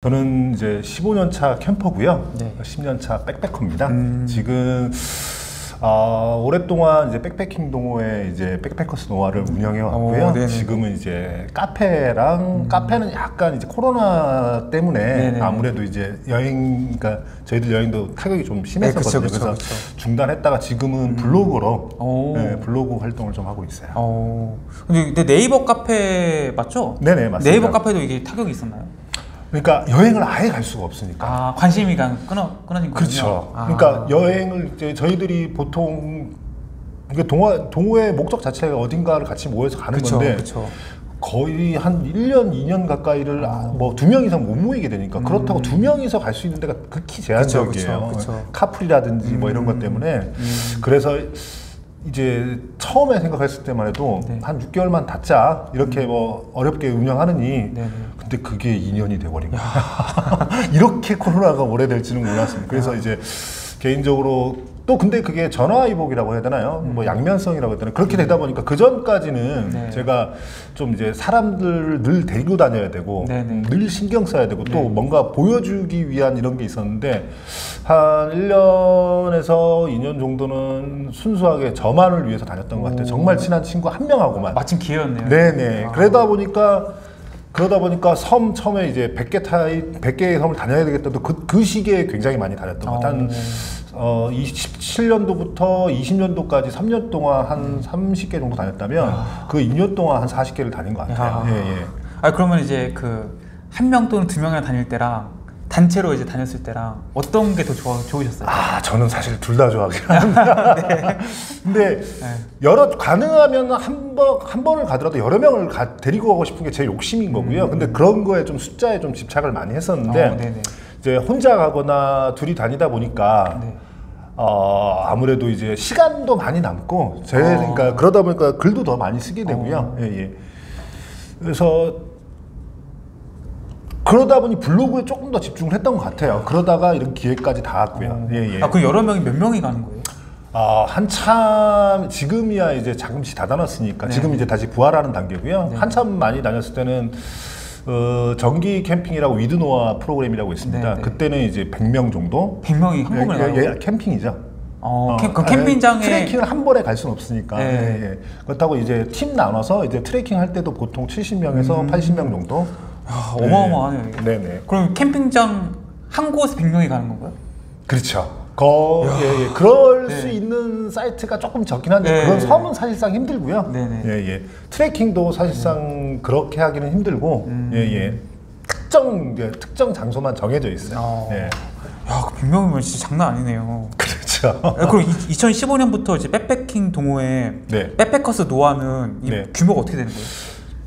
저는 이제 15년 차 camper고요. 네. 10년 차 backpacker입니다. 음. 지금 어, 오랫동안 이제 백패킹 동호회 이제 백패커스 노아를 운영해 왔고요. 오, 네네. 지금은 이제 카페랑 카페는 약간 이제 코로나 때문에 음. 네네. 아무래도 이제 여행 그러니까 저희들 여행도 타격이 좀 심했었거든요. 네, 그쵸, 그쵸, 그래서 그쵸. 중단했다가 지금은 블로그로 오. 네, 블로그 활동을 좀 하고 있어요. 어. 근데 근데 네이버 카페 맞죠? 네네 맞습니다. 네이버 카페도 이게 타격이 있었나요? 그러니까 여행을 아예 갈 수가 없으니까. 아 관심이 가 끊어 끊어진 거군요. 그렇죠. 아. 그러니까 여행을 이제 저희들이 보통 이게 동호 동호회 목적 자체가 어딘가를 같이 모여서 가는 그쵸, 건데 그쵸. 거의 한 1년, 2년 가까이를 뭐두 명 이상 못 모이게 되니까 그렇다고 두 명이서 갈 수 있는 데가 극히 제한적이에요. 음. 그쵸. 카풀이라든지 뭐 이런 것 때문에 그래서 이제 처음에 생각했을 때만 해도 네. 한 6개월만 닫자 이렇게 뭐 어렵게 운영하느니 네네. 근데 그게 2년이 돼버린 거야. 이렇게 코로나가 오래될지는 몰랐습니다. 그래서 이제 개인적으로 또 근데 그게 전화위복이라고 해야 되나요? 뭐 양면성이라고 해야 되나? 그렇게 되다 보니까 그 전까지는 네. 제가 좀 이제 사람들을 늘 데리고 다녀야 되고 네 네. 늘 신경 써야 되고 또 네. 뭔가 보여주기 위한 이런 게 있었는데 한 1년에서 2년 정도는 순수하게 저만을 위해서 다녔던 것 같아요. 정말 친한 친구 한 명하고만. 마침 기회였네요. 네네. 아. 그러다 보니까 그러다 보니까 섬 처음에 이제 100개 타이 100개의 섬을 다녀야 되겠다도 그, 그 시기에 굉장히 많이 다녔던 것 같아요. 한 어, 27년도부터 20년도까지 3년 동안 한 30개 정도 다녔다면 그 2년 동안 한 40개를 다닌 것 같아요. 야. 예, 예. 아 그러면 이제 그 한 명 또는 두 명이나 다닐 때랑 단체로 이제 다녔을 때랑 어떤 게 더 좋으셨어요? 아, 저는 사실 둘 다 좋아하긴 합니다. 근데 네. 여러 가능하면 한번한 번을 가더라도 여러 명을 가- 데리고 가고 싶은 게 제 욕심인 거고요. 근데 그런 거에 좀 숫자에 좀 집착을 많이 했었는데 어. 이제 혼자 가거나 둘이 다니다 보니까 네. 어, 아무래도 이제 시간도 많이 남고 제 어. 그러니까 그러다 보니까 글도 더 많이 쓰게 되고요. 예, 예. 그래서 그러다 보니 블로그에 조금 더 집중을 했던 것 같아요. 그러다가 이런 기회까지 닿았고요. 예, 예. 아 그럼 여러 명이 몇 명이 가는 거예요? 아, 한참 지금이야 이제 자금씩 닫아놨으니까 네. 지금 이제 다시 부활하는 단계고요. 한참 많이 다녔을 때는 어, 정기 캠핑이라고 위드노아 프로그램이라고 있습니다. 네, 네. 그때는 이제 100명 정도 100명이 한꺼번에 예, 가요? 예, 예, 캠핑이죠. 어, 캠, 그 아, 캠핑장에 예, 트레킹을 한 번에 갈 수는 없으니까. 네. 예, 예. 그렇다고 이제 팀 나눠서 이제 트레킹 할 때도 보통 70명에서 80명 정도. 야, 어마어마하네요. 이게. 네네. 그럼 캠핑장 한 곳에 100명이 가는 건가요? 그렇죠. 거, 예, 예. 그럴 네. 수 있는 사이트가 조금 적긴 한데 네. 그런 섬은 사실상 힘들고요. 네네. 예, 예. 트레킹도 사실상 그렇게 하기는 힘들고, 음. 예, 예. 특정 이제 특정 장소만 정해져 있어요. 어. 예. 야, 그 100명이면 진짜 장난 아니네요. 그렇죠. 야, 그럼 2015년부터 이제 백패킹 동호회 네. 백패커스 노아는 이 네. 규모가 어떻게 되는 거예요?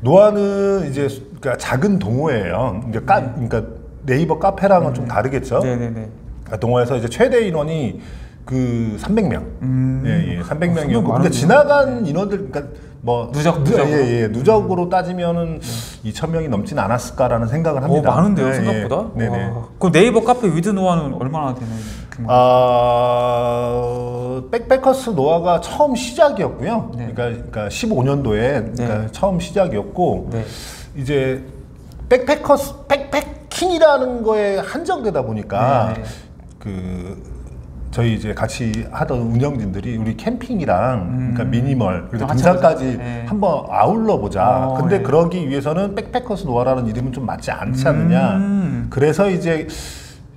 노아는 이제 그러니까 작은 동호회예요. 이제 카, 그러니까 네이버 카페랑은 좀 다르겠죠. 네네네. 아, 동호회에서 이제 최대 인원이 그 300명. 음. 예, 예. 어, 300명이었고. 상당히 근데 많은데요? 지나간 인원들, 그러니까 뭐. 누적, 누- 누적으로? 예, 예. 누적으로 따지면은 2,000명이 넘진 않았을까라는 생각을 오, 합니다. 많은데요, 예, 생각보다? 예. 네네. 와. 그럼 네이버 카페 위드 노아는 얼마나 되는 규모? 아, 백패커스 노아가 처음 시작이었고요. 네. 그러니까, 그러니까 15년도에 그러니까 네. 처음 시작이었고 네. 이제 백패커스 백패킹이라는 거에 한정되다 보니까 네, 네. 그 저희 이제 같이 하던 운영진들이 우리 캠핑이랑 그러니까 미니멀 그리고 아, 등산까지. 네. 한번 아울러 보자. 어, 근데 네. 그러기 위해서는 백패커스 노아라는 이름은 좀 맞지 않지 않느냐. 음. 그래서 이제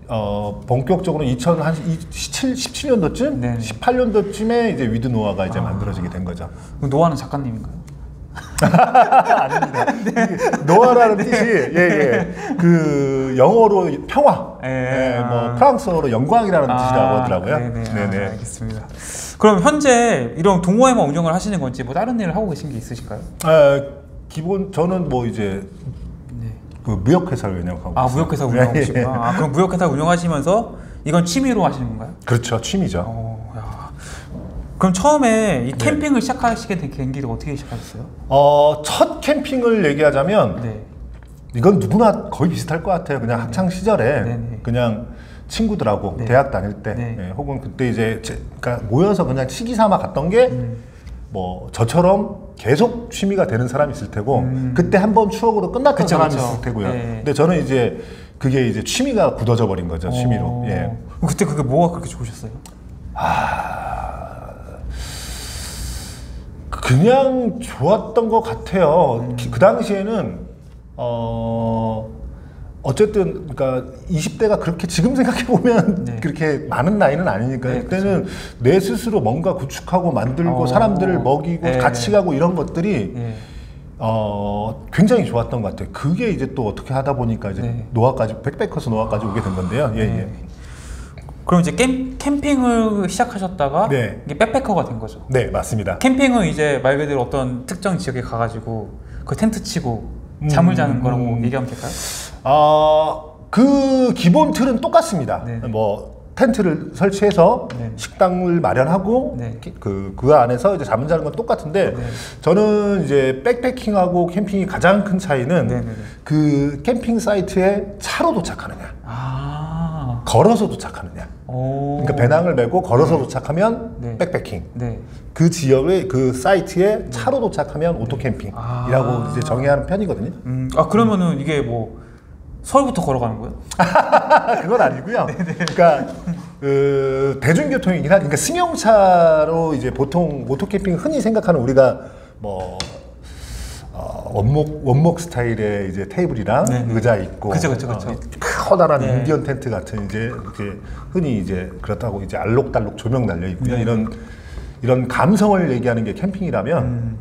어 본격적으로 2017 17년도쯤, 네네. 18년도쯤에 이제 위드 노아가 이제 만들어지게 된 거죠. 노아는 작가님인가요? 노아라는 뜻이 예예 그 영어로 평화, 예, 예, 뭐 아. 프랑스어로 영광이라는 뜻이라고 아, 하더라고요. 네네. 네네. 아, 알겠습니다. 그럼 현재 이런 동호회만 운영을 하시는 건지 뭐 다른 일을 하고 계신 게 있으실까요? 아, 기본 저는 뭐 이제 네. 그 무역회사를 운영하고 아 있어요. 무역회사 예, 운영하시구나. 예. 아, 그럼 무역회사 운영하시면서 이건 취미로 하시는 건가요? 그렇죠, 취미죠. 어, 야. 그럼 처음에 네. 이 캠핑을 시작하시게 된 계기가 어떻게 시작하셨어요? 어, 첫 캠핑을 얘기하자면 네. 이건 누구나 거의 비슷할 것 같아요. 그냥 학창 시절에 네네. 그냥 친구들하고 네. 대학 다닐 때, 네. 예, 혹은 그때 이제 제, 그러니까 모여서 그냥 치기 삼아 갔던 게뭐 음. 저처럼 계속 취미가 되는 사람이 있을 테고 그때 한 번 추억으로 끝났던 그쵸, 사람이 그쵸. 있을 테고요. 네. 근데 저는 이제 그게 이제 취미가 굳어져 버린 거죠 취미로. 어. 예. 그때 그게 뭐가 그렇게 좋으셨어요? 그냥 좋았던 것 같아요. 기- 그 당시에는 어 어쨌든 그러니까 20대가 그렇게 지금 생각해 보면 네. 그렇게 많은 나이는 아니니까 네, 그때는 내 스스로 뭔가 구축하고 만들고 어. 사람들을 먹이고 네. 같이 가고 이런 것들이 예. 어 굉장히 좋았던 것 같아요. 그게 이제 또 어떻게 하다 보니까 이제 네. 노화까지 백패커스 노화까지 오게 된 건데요. 예 예. 그럼 이제 캠, 캠핑을 시작하셨다가 네. 이게 백패커가 된 거죠. 네 맞습니다. 캠핑은 이제 말 그대로 어떤 특정 지역에 가가지고 그 텐트 치고 잠을 자는 거라고 음. 얘기하면 될까요? 어, 그 기본 틀은 똑같습니다. 네. 뭐 텐트를 설치해서 네. 식당을 마련하고 네. 그, 그 안에서 이제 잠을 자는 건 똑같은데 네. 저는 이제 백패킹하고 캠핑이 가장 큰 차이는 네, 네, 네. 그 캠핑 사이트에 차로 도착하느냐 아, 걸어서 도착하느냐 오. 그러니까 배낭을 메고 걸어서 도착하면 네. 백패킹 네. 그 지역의 그 사이트에 차로 도착하면 오토 캠핑이라고 아. 이제 정의하는 편이거든요. 음, 아 그러면은 이게 뭐 서울부터 걸어가는 거예요? 아, 그건 아니고요. 그러니까 그 대중교통이긴 한, 그러니까 승용차로 이제 보통 오토 캠핑 흔히 생각하는 우리가 뭐 어, 원목 원목 스타일의 이제 테이블이랑 네, 네. 의자 있고, 그쵸, 그쵸, 그쵸. 어, 이 커다란 네. 인디언 텐트 같은 이제 이렇게 흔히 이제 그렇다고 이제 알록달록 조명 달려 있고요. 네. 이런 이런 감성을 얘기하는 게 캠핑이라면 음.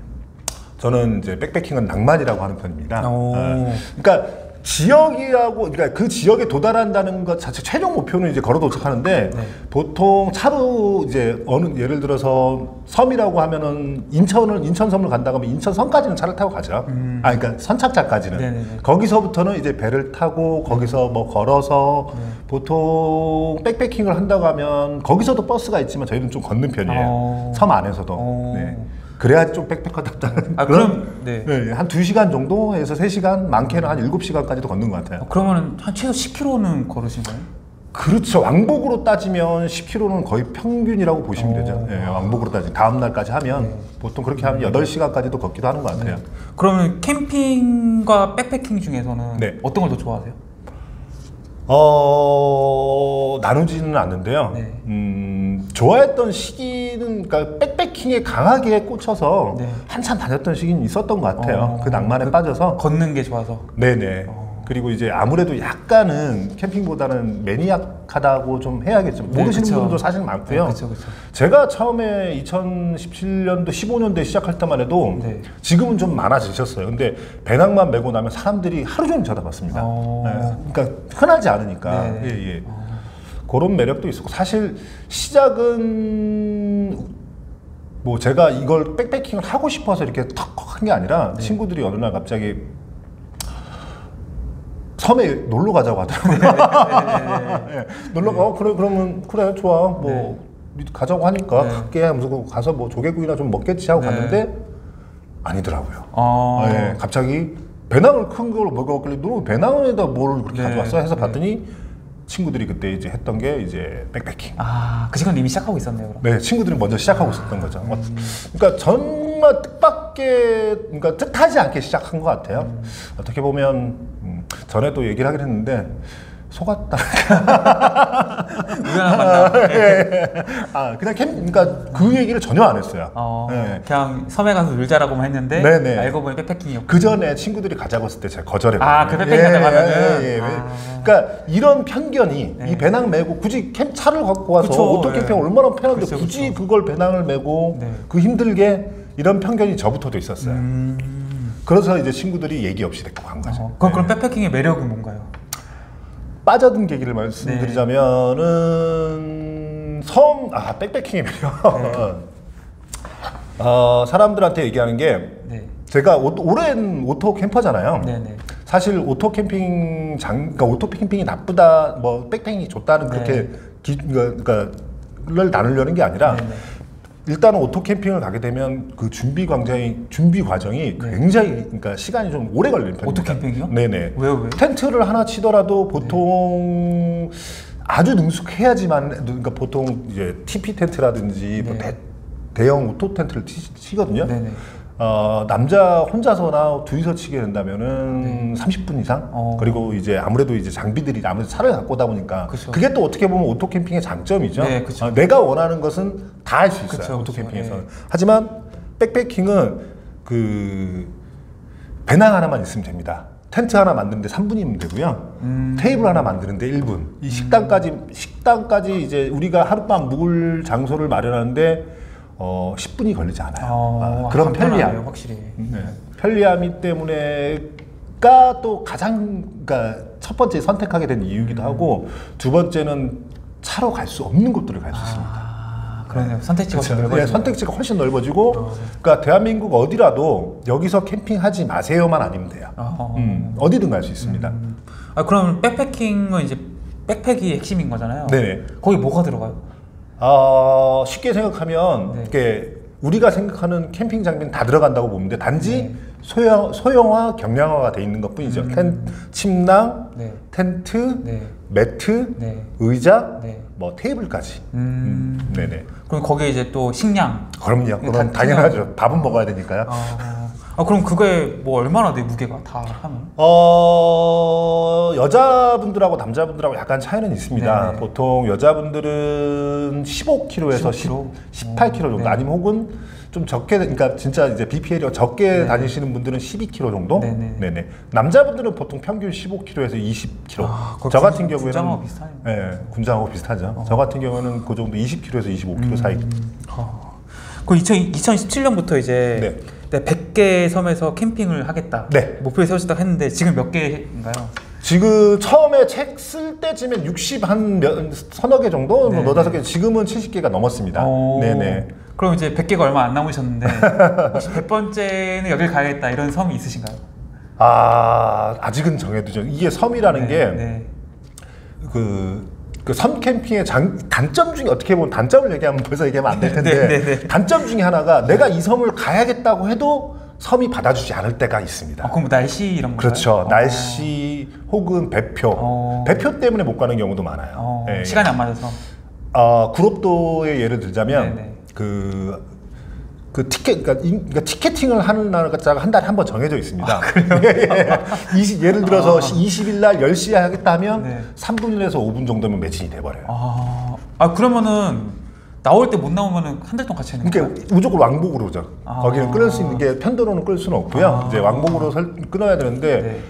저는 이제 백패킹은 낭만이라고 하는 편입니다. 오. 어, 그러니까 지역이라고 그러니까 그 지역에 도달한다는 것 자체 최종 목표는 이제 걸어 도착하는데 네. 보통 차로 이제 어느 예를 들어서 섬이라고 하면은 인천을 인천 섬을 간다고 하면 인천 섬까지는 차를 타고 가죠. 아 그러니까 선착장까지는 음. 네네네. 거기서부터는 이제 배를 타고 거기서 뭐 걸어서 네. 보통 백패킹을 한다고 하면 거기서도 버스가 있지만 저희는 좀 걷는 편이에요. 어. 섬 안에서도. 어. 네. 그래야 좀 백패커답다는 아, 그럼- 네. 네, 한 2시간 정도에서 3시간, 많게는 한 7시간까지도 걷는 것 같아요. 어, 그러면은 한 최소 10km는 걸으신 거예요? 그렇죠. 왕복으로 따지면 10km는 거의 평균이라고 보시면 어. 되죠. 예, 왕복으로 따지면 다음 날까지 하면 네. 보통 그렇게 하면 8시간까지도 걷기도 하는 것 같아요. 그러면 캠핑과 백패킹 중에서는 네. 어떤 걸 더 좋아하세요? 어, 나누지는 않는데요. 네. 음, 좋아했던 시기는, 그러니까 백패킹에 강하게 꽂혀서 네. 한참 다녔던 시기는 있었던 것 같아요. 어, 그 낭만에 빠져서. 걷는 게 좋아서. 네네. 어. 그리고 이제 아무래도 약간은 캠핑보다는 매니악하다고 좀 해야겠죠. 네, 모르시는 그쵸. 분들도 사실 많고요. 그렇죠, 그렇죠. 제가 처음에 2017년도, 15년도에 시작할 때만 해도 네. 지금은 좀 많아지셨어요. 근데 배낭만 메고 나면 사람들이 하루 종일 쳐다봤습니다. 어. 네, 그러니까 흔하지 않으니까. 네. 예, 예. 그런 매력도 있었고 사실 시작은 뭐 제가 이걸 백패킹을 하고 싶어서 이렇게 턱 한 게 아니라 네. 친구들이 어느 날 갑자기 섬에 놀러 가자고 하더라고요. 예, 놀러 가. 어, 그래 그러면 그래 좋아. 뭐 가자고 하니까 네. 갈게 하면서 가서 뭐 조개구이나 좀 먹겠지 하고 네. 갔는데 아니더라고요. 아, 아, 예, 갑자기 배낭을 큰 걸 먹어갖길래 너 배낭에다 뭘 그렇게 네, 가져왔어? 해서 네. 봤더니 친구들이 그때 이제 했던 게 이제 백패킹. 아, 그 시간 이미 시작하고 있었네요, 그럼. 네, 친구들이 먼저 시작하고 있었던 거죠. 어, 음. 그러니까 정말 뜻밖의, 그러니까 뜻하지 않게 시작한 것 같아요. 음. 어떻게 보면 음, 전에도 얘기를 하긴 했는데 속았다. 우연한 만남. 아, 그냥 캠, 그러니까 그 얘기를 전혀 안 했어요. 어, 네. 그냥 섬에 가서 놀자라고만 했는데 네네. 알고 보니 백패킹이었고. 그 전에 친구들이 가자고 했을 때 제가 거절했거든요. 아, 그 백패킹 가자고 하면은? 예, 예, 예. 아. 그러니까 이런 편견이 네. 이 배낭 메고 굳이 캠 차를 갖고 와서 그쵸, 오토 캠핑 예. 얼마나 편한데 그쵸, 굳이 그쵸. 그걸 배낭을 메고 네. 그 힘들게 이런 편견이 저부터도 있었어요. 음. 그래서 이제 친구들이 얘기 없이 데리고 간 거죠. 어, 그럼 그럼 백패킹의 매력은 뭔가요? 빠져든 계기를 말씀드리자면은 섬, 아, 백패킹의 매력. 어, 사람들한테 얘기하는 게 네. 제가 오, 오랜 오토 캠퍼잖아요. 네네. 사실 오토 캠핑 장, 그러니까 오토 캠핑이 나쁘다, 뭐 백패킹이 좋다는 그렇게 네. 기, 그러니까 를 나누려는 게 아니라 네네. 일단은 오토 캠핑을 가게 되면 그 준비 과정이 준비 과정이 굉장히 그러니까 시간이 좀 오래 걸리는 편입니다. 네. 오토 캠핑이요? 네네. 왜요, 왜요? 텐트를 하나 치더라도 보통 아주 능숙해야지만 그러니까 보통 이제 티피 텐트라든지 뭐 네. 대, 대형 오토 텐트를 치, 치거든요. 어, 남자 혼자서나 둘이서 치게 된다면은 30분 이상 네. 어. 그리고 이제 아무래도 이제 장비들이 아무래도 차를 갖고 오다 보니까 그쵸. 그게 또 어떻게 보면 오토 캠핑의 장점이죠. 네. 어, 내가 원하는 것은 다 할 수 있어요. 그쵸, 오토. 캠핑에서는. 네. 하지만 백패킹은 그 배낭 하나만 있으면 됩니다. 텐트 하나 만드는데 3분이면 되고요. 음. 테이블 하나 만드는데 1분. 이 식당까지 식당까지 이제 우리가 하룻밤 묵을 장소를 마련하는데 어 10분이 걸리지 않아요. 어, 아, 그런 간편하네요, 편리함. 확실히. 네. 편리함이 때문에가 또 가장 그러니까 첫 번째 선택하게 된 이유기도 음. 하고 두 번째는 차로 갈 수 없는 곳들을 갈수 있습니다. 아, 그러네요. 선택지가 그렇죠. 좀 네. 선택지가 훨씬 넓어지고, 그러니까 대한민국 어디라도 여기서 캠핑하지 마세요만 아니면 돼요. 어. 음, 어디든 갈 수 있습니다. 아, 그럼 백패킹은 이제 백팩이 핵심인 거잖아요. 네네. 거기 뭐가 들어가요? 어, 쉽게 생각하면 네. 이게 우리가 생각하는 캠핑 장비는 다 들어간다고 보는데 단지 네. 소형, 소형화, 경량화가 돼 있는 것뿐이죠. 텐, 침낭, 네. 텐트, 네. 매트, 네. 의자, 네. 뭐 테이블까지. 음. 음, 네네. 그럼 거기에 이제 또 식량. 그럼요. 다 그건 당연하죠. 밥은 먹어야 되니까요. 아, 아, 그럼 그게 뭐 얼마나 돼 무게가 다 하면? 어 여자분들하고 남자분들하고 약간 차이는 있습니다. 네네. 보통 여자분들은 15kg에서 15kg? 18kg 정도 네. 아니면 혹은 좀 적게 그러니까 진짜 이제 BPL이 적게 네. 다니시는 분들은 12kg 정도. 네네. 네네. 남자분들은 보통 평균 15kg에서 20kg. 아, 저 군- 같은 경우에는 군장하고 비슷하네요. 어. 네, 군장하고 비슷하죠. 저 같은 경우는 그 정도 20kg에서 25kg 사이. 어. 그 2000, 2017년부터 이제 네. 네, 100개 섬에서 캠핑을 하겠다. 네. 목표에 세우셨다고 했는데 지금 몇 개인가요? 지금 처음에 책 쓸 때쯤엔 60한 몇, 서너 개 정도, 네, 뭐 너다섯 개, 지금은 70개가 넘었습니다. 어, 네네. 그럼 이제 100개가 얼마 안 남으셨는데 혹시 100번째는 여길 가야겠다 이런 섬이 있으신가요? 아, 아직은 정해두죠. 이게 섬이라는 네, 게, 네. 그, 그섬 캠핑의 장, 단점 중에 어떻게 보면 단점을 얘기하면 벌써 얘기하면 안 될 텐데, 네, 네, 네. 단점 중에 하나가 내가 이 섬을 가야겠다고 해도 섬이 받아주지 않을 때가 있습니다. 아, 그럼 뭐 날씨 이런 건가요? 그렇죠. 어. 날씨 혹은 배표. 어. 배표 때문에 못 가는 경우도 많아요. 어, 예, 예. 시간이 안 맞아서. 어, 구롭도의 예를 들자면 네네. 그, 그 티켓, 그러니까, 인- 그러니까 티켓팅을 하는 날짜가 한 달에 한 번 정해져 있습니다. 아, 예, 예. 이십- 예를 들어서 20일 날 10시에 하겠다 하면 네. 3분 1에서 5분 정도면 매진이 돼버려요. 아, 아 그러면은 나올 때 못 나오면은 한 달 동안 같이 하는 거예요? 그러니까 무조건 왕복으로 오죠. 아. 거기는 끊을 수 있는 게 편도로는 끌 수는 없고요. 아. 이제 왕복으로 설- 끊어야 되는데 네.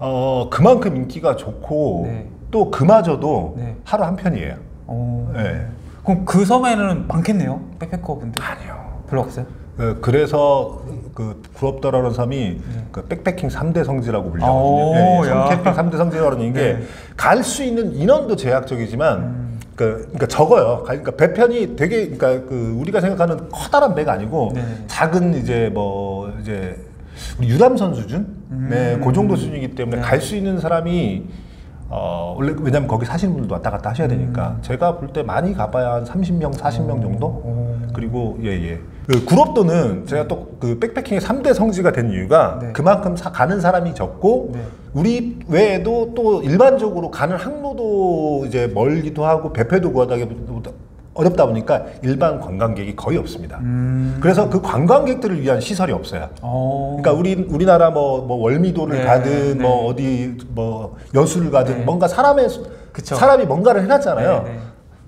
어, 그만큼 인기가 좋고 네. 또 그마저도 네. 하루 한 편이에요. 어. 네. 그럼 그 섬에는 많겠네요. 백패커 분들. 아니요. 별로 없어요? 그- 그래서 그 구럽다라는 섬이 그 백패킹 3대 성지라고 오, 불리거든요. 예, 예, 캠핑 3대 성지라는 네. 게갈 수 있는 인원도 제약적이지만 그, 그러니까 적어요. 가- 그러니까 배편이 되게 그러니까 그 우리가 생각하는 커다란 배가 아니고 네. 작은 이제 뭐 이제 우리 유람선 수준, 네, 그 정도 수준이기 때문에 음. 네. 갈수 있는 사람이 어 원래 왜냐면 거기 사시는 분들도 왔다 갔다 하셔야 되니까 제가 볼 때 많이 가봐야 한 30명, 40명 정도. 오. 그리고 예예. 그 구럽도는 제가 또 그 백패킹의 3대 성지가 된 이유가 네. 그만큼 사- 가는 사람이 적고 네. 우리 외에도 또 일반적으로 가는 항로도 이제 멀기도 하고 배패도 구하기 어렵다 보니까 일반 관광객이 거의 없습니다. 음. 그래서 그 관광객들을 위한 시설이 없어요. 어. 그러니까 우리 우리나라 뭐, 뭐 월미도를 네, 가든 네. 뭐 어디 뭐 여수를 가든 네. 뭔가 사람의 수- 그쵸. 사람이 뭔가를 해놨잖아요.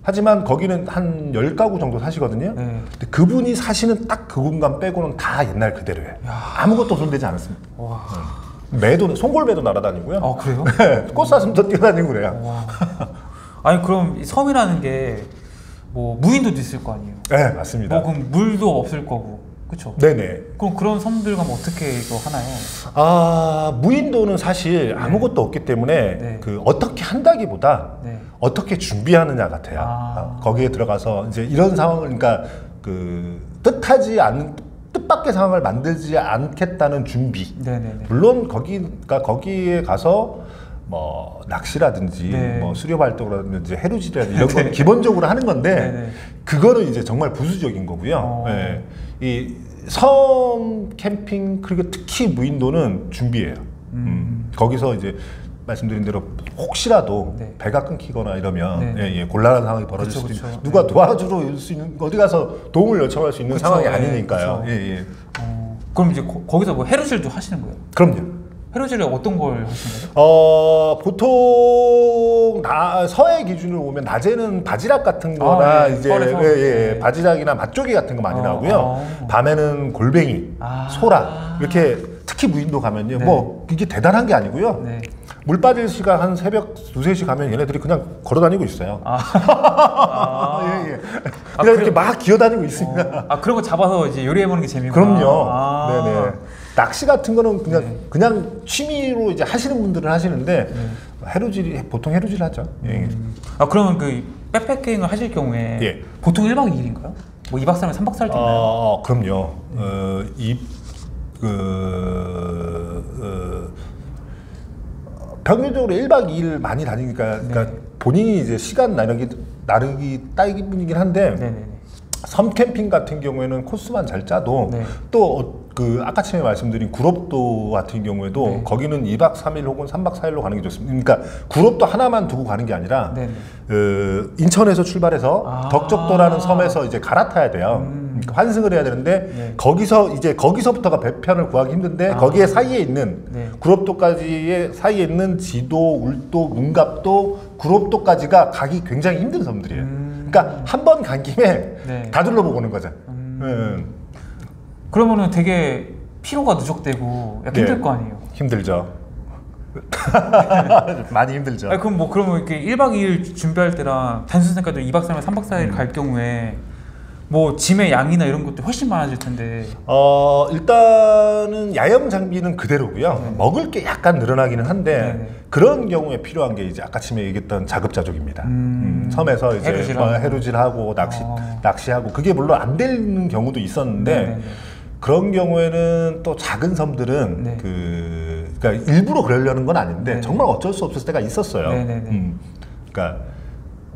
네, 네. 하지만 거기는 한 10가구 정도 사시거든요. 네. 근데 그분이 사시는 딱 그 공간 빼고는 다 옛날 그대로예요. 아무것도 손대지 않았습니다. 와. 매도 송골매도 날아다니고요. 아 그래요? 네, 꽃사슴도 뛰어다니고 그래요. 와. 아니 그럼 이 섬이라는 게 뭐 무인도도 있을 거 아니에요? 네, 맞습니다. 뭐 그럼 물도 없을 거고, 그렇죠? 네네. 그럼 그런 섬들 가면 어떻게 이거 하나요? 아 무인도는 사실 아무것도 없기 때문에 네. 그 어떻게 한다기보다 네. 어떻게 준비하느냐 같아요. 아. 어, 거기에 들어가서 이제 이런 상황을 그러니까 그 뜻하지 않는 뜻밖의 상황을 만들지 않겠다는 준비. 네네네. 물론 거기가 거기에 가서 뭐 낚시라든지 네. 뭐 수렵 활동이라든지 해루질이라든지 이런 건 기본적으로 하는 건데 네네. 그거는 이제 정말 부수적인 거고요. 어. 예. 이섬 캠핑 그리고 특히 무인도는 준비예요. 음. 거기서 이제 말씀드린 대로 혹시라도 네. 배가 끊기거나 이러면 네. 예, 예, 곤란한 상황이 벌어질 그쵸, 수도. 있는 누가 도와주러 올수 있는 어디 가서 도움을 요청할 수 있는 그쵸, 상황이 예, 아니니까요. 예, 예. 어, 그럼 이제 거, 기서뭐 해루질도 하시는 거예요? 그럼요. 해루질은 어떤 걸 하시는 거예요? 어 보통 나 서해 기준으로 보면 낮에는 바지락 같은 거나 아, 예. 이제? 예, 예, 네. 바지락이나 맛조개 같은 거 많이 어, 나오고요. 어. 밤에는 골뱅이, 아. 소라 이렇게 특히 무인도 가면요. 네. 뭐 이게 대단한 게 아니고요. 네. 물 빠질 시간 한 새벽 두세 시 가면 얘네들이 그냥 걸어 다니고 있어요. 아, 예, 예. 아, 그냥 그래- 이렇게 막 기어 다니고 있습니다. 어, 아 그런 거 잡아서 이제 요리해 보는 게 재미구나. 그럼요. 아. 네네. 낚시 같은 거는 그냥 네. 그냥 취미로 이제 하시는 분들은 하시는데 해루질이 보통 해루질 하죠. 예. 아 그러면 그 백패킹을 하실 경우에 예. 보통 1박 2일인가요? 뭐 2박 3일, 3박 4일 되나요? 어, 그럼요. 어, 이, 그, 어, 평균적으로 1박 2일 많이 다니니까, 그러니까 네. 본인이 이제 시간 나누기, 나르기 따기뿐이긴 한데, 네네네. 섬 캠핑 같은 경우에는 코스만 잘 짜도 네. 또그 아까 전에 말씀드린 구롭도 같은 경우에도 네. 거기는 2박 3일 혹은 3박 4일로 가는 게 좋습니다. 그러니까 구롭도 하나만 두고 가는 게 아니라 네네. 그 인천에서 출발해서 아. 덕적도라는 섬에서 이제 갈아타야 돼요. 음. 그러니까 환승을 해야 되는데 네. 거기서 이제 거기서부터가 배편을 구하기 힘든데 아. 거기에 사이에 있는 네. 구롭도까지의 사이에 있는 지도, 울도, 문갑도, 구롭도까지가 가기 굉장히 힘든 섬들이에요. 음. 그러니까 한 번 간 김에 네. 다 둘러보고 오는 거죠. 음. 예. 그러면은 되게 피로가 누적되고 약간 네. 힘들 거 아니에요? 힘들죠. 많이 힘들죠. 아니 그럼 뭐 그러면 이렇게 1박 2일 준비할 때랑 단순 생각도 2박 3일, 3박 4일 음. 갈 경우에 뭐 짐의 양이나 이런 것도 훨씬 많아질 텐데 어 일단은 야영 장비는 그대로고요. 네. 먹을 게 약간 늘어나기는 한데 네네. 그런 경우에 필요한 게 이제 아까 처음에 얘기했던 자급자족입니다. 음. 음, 섬에서 이제 해루질하고. 뭐 해루질하고 낚시 어. 낚시하고 그게 물론 안 되는 경우도 있었는데 네네네. 그런 경우에는 또 작은 섬들은 네. 그 그러니까 일부러 그러려는 건 아닌데 네네. 정말 어쩔 수 없을 때가 있었어요. 음, 그러니까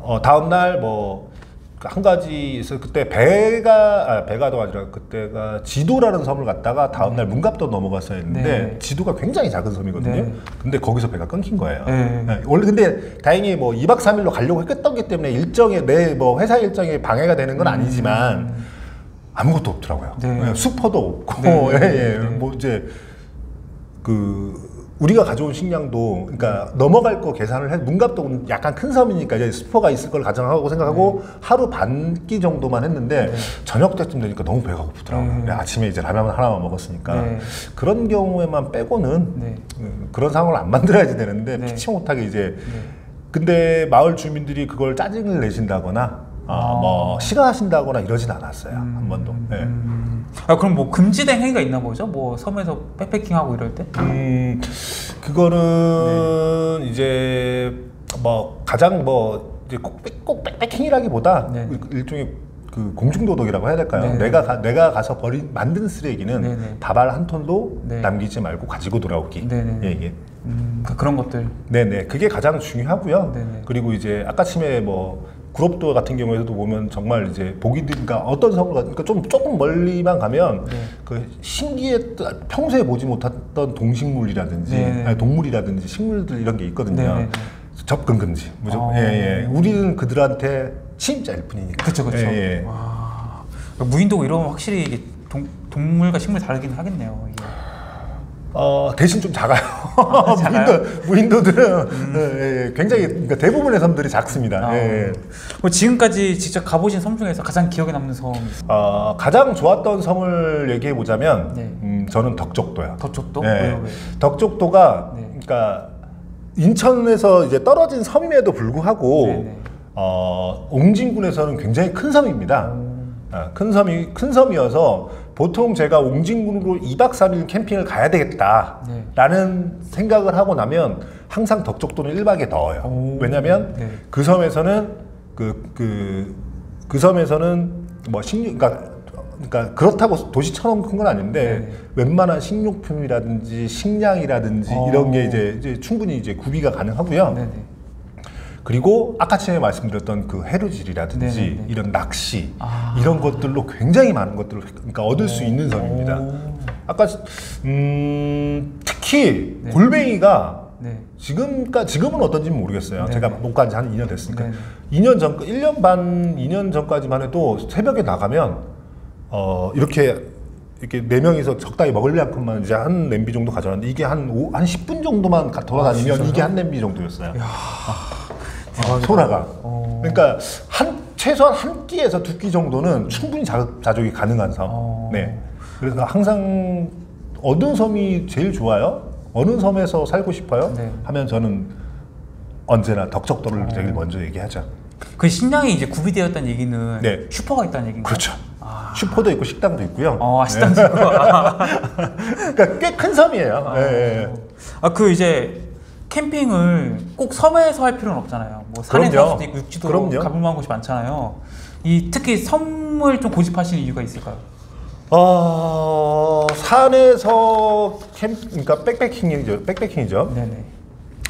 어, 다음 날뭐 한 가지 있어 그때 배가 아, 배가도 아니라 그때가 지도라는 섬을 갔다가 다음 날 문갑도 넘어갔어야 했는데 네. 지도가 굉장히 작은 섬이거든요. 네. 근데 거기서 배가 끊긴 거예요. 네. 네, 원래 근데 다행히 뭐 2박 3일로 가려고 했었기 때문에 일정에 내 뭐 회사 일정에 방해가 되는 건 아니지만 아무것도 없더라고요. 네. 예, 수퍼도 없고 네, 예, 네, 예. 네. 뭐 이제 그 우리가 가져온 식량도 그러니까 넘어갈 거 계산을 해 문갑도 약간 큰 섬이니까 이제 슈퍼가 있을 걸 가정하고 생각하고 네. 하루 반 끼 정도만 했는데 저녁 때쯤 되니까 너무 배가 고프더라고요. 네. 근데 아침에 이제 라면 하나만 먹었으니까 네. 그런 경우에만 빼고는 네. 음, 그런 상황을 안 만들어야지 되는데 네. 피치 못하게 이제 네. 근데 마을 주민들이 그걸 짜증을 내신다거나 아, 뭐 싫어하신다거나 이러진 않았어요 한 번도. 네. 음. 아 그럼 뭐 금지된 행위가 있나 보죠? 뭐 섬에서 백패킹하고 이럴 때? 음, 그거는 네. 이제 뭐 가장 뭐 이제 꼭, 백- 꼭 백패킹이라기보다 네. 일종의 그 공중도덕이라고 해야 될까요? 네. 내가 가, 내가 가서 버린 만든 쓰레기는 네, 네. 다발 한 톤도 네. 남기지 말고 가지고 돌아오기. 네, 네. 예, 예. 음, 그- 그런 것들. 네네 그게 가장 중요하고요. 네네. 그리고 이제 아까 침에 뭐 구롭도 같은 경우에도 보면 정말 이제 보기 드 그러니까 어떤 섬을 가 그러니까 좀 조금 멀리만 가면 네. 그 신기했던 평소에 보지 못했던 동식물이라든지 네네. 아니, 동물이라든지 식물들 이런 게 있거든요. 네네네. 접근 금지 무조건. 어. 예, 예. 우리는 그들한테 침자일 뿐이니까. 그쵸 그쵸. 예, 예. 와. 무인도고 이러면 확실히 이게 동, 동물과 식물 다르긴 하겠네요. 이게. 어, 대신 좀 작아요. 아, 작아요? 음. 무인도, 무인도 들은 예, 예, 굉장히 그러니까 대부분의 섬들이 작습니다. 아. 예, 예. 뭐 지금까지 직접 가보신 섬 중에서 가장 기억에 남는 섬 어, 가장 좋았던 섬을 얘기해 보자면 네. 음, 저는 덕적도요. 덕적도? 네. 왜? 덕적도가 네. 그러니까 인천에서 이제 떨어진 섬임에도 불구하고 네, 네. 어, 옹진군에서는 굉장히 큰 섬입니다. 음. 아, 큰 섬이 큰 섬이어서 보통 제가 옹진군으로 2박 3일 캠핑을 가야 되겠다라는 네. 생각을 하고 나면 항상 덕적도는 1박에 넣어요. 오. 왜냐하면 네. 그 섬에서는 그 그 그 섬에서는 뭐 식료 그러니까 그러니까 그렇다고 도시처럼 큰 건 아닌데 네. 웬만한 식료품이라든지 식량이라든지 어. 이런 게 이제, 이제 충분히 이제 구비가 가능하고요. 네네. 그리고 아까 전에 말씀드렸던 그 해루질이라든지 네네네. 이런 낚시 아. 이런 것들로 굉장히 많은 것들을 그러니까 얻을 수 있는 섬입니다. 오. 아까 음, 특히 네. 골뱅이가 네. 지금까 지금은 어떤지는 모르겠어요. 네네. 제가 못간지한 2년 됐으니까. 네네. 2년 전, 1년 반, 2년 전까지만 해도 새벽에 나가면 어 이렇게 이렇게 네 명이서 적당히 먹을 만큼만 이제 한 냄비 정도 가져왔는데 이게 한, 오, 한 10분 정도만 가- 돌아다니면 이게 한 냄비 정도였어요. 아, 소라가. 어. 그러니까 한 최소한 한 끼에서 두 끼 정도는 충분히 자, 자족이 가능한 섬. 어. 네. 그래서 항상 어느 섬이 제일 좋아요? 어느 섬에서 살고 싶어요? 네. 하면 저는 언제나 덕적도를 제일 먼저 얘기하죠. 그 식량이 이제 구비되어 있다는 얘기는 네. 슈퍼가 있다는 얘기인가요? 그렇죠. 슈퍼도 있고 식당도 있고요. 어, 식당 있고. 아, 그러니까 꽤 큰 섬이에요. 예, 예. 아, 그 이제 캠핑을 꼭 섬에서 할 필요는 없잖아요. 뭐 산에서 그럼요. 할 수도 있고 육지도 그럼요. 가볼 만한 곳이 많잖아요. 이 특히 섬을 좀 고집하시는 이유가 있을까요? 어, 산에서 캠, 그러니까 백패킹이죠. 백패킹이죠. 네네.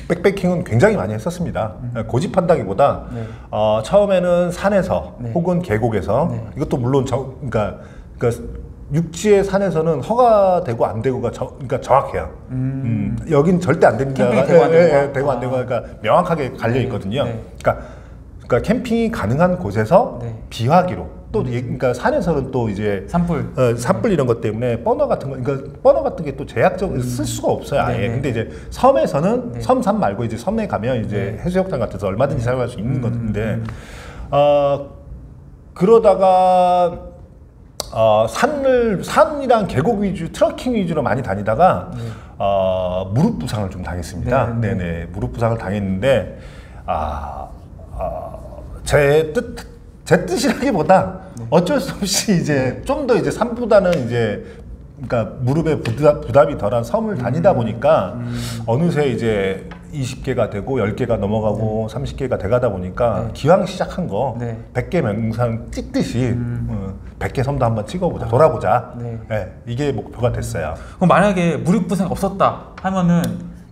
백패킹은 굉장히 많이 했었습니다. 고집한다기보다 네. 어, 처음에는 산에서 네. 혹은 계곡에서 네. 이것도 물론 저, 그러니까, 그러니까 육지의 산에서는 허가되고 안 되고가 저, 그러니까 정확해요. 음. 여긴 절대 안 됩니다. 캠핑이 되고 안 예, 예, 되고. 예, 되고 안 되고 아. 그러니까 명확하게 갈려 있거든요. 네. 그러니까, 그러니까 캠핑이 가능한 곳에서 네. 비화기로 또 예, 그러니까 산에서는 또 이제 산불. 어, 산불 이런 것 때문에 버너 같은 거, 그러니까 버너 같은 게 또 제약적 쓸 수가 없어요 아예. 네네. 근데 이제 섬에서는 네. 섬산 말고 이제 섬에 가면 이제 네. 해수욕장 같아서 얼마든지 사용할 수 있는 음, 건데, 어 그러다가 어 산을 산이랑 계곡 위주, 트러킹 위주로 많이 다니다가 어 무릎 부상을 좀 당했습니다. 네, 네. 무릎 부상을 당했는데 아. 제 뜻, 제 뜻이라기보다 네. 어쩔 수 없이 이제 좀 더 이제 산보다는 이제 그러니까 무릎에 부담, 부담이 덜한 섬을 음. 다니다 보니까 어느새 이제 20개가 되고 10개가 넘어가고 30개가 돼가다 보니까 네. 기왕 시작한 거 네. 100개 명상 찍듯이 어, 100개 섬도 한번 찍어보자 돌아보자 네. 네, 이게 목표가 됐어요 그럼 만약에 무릎 부상이 없었다 하면은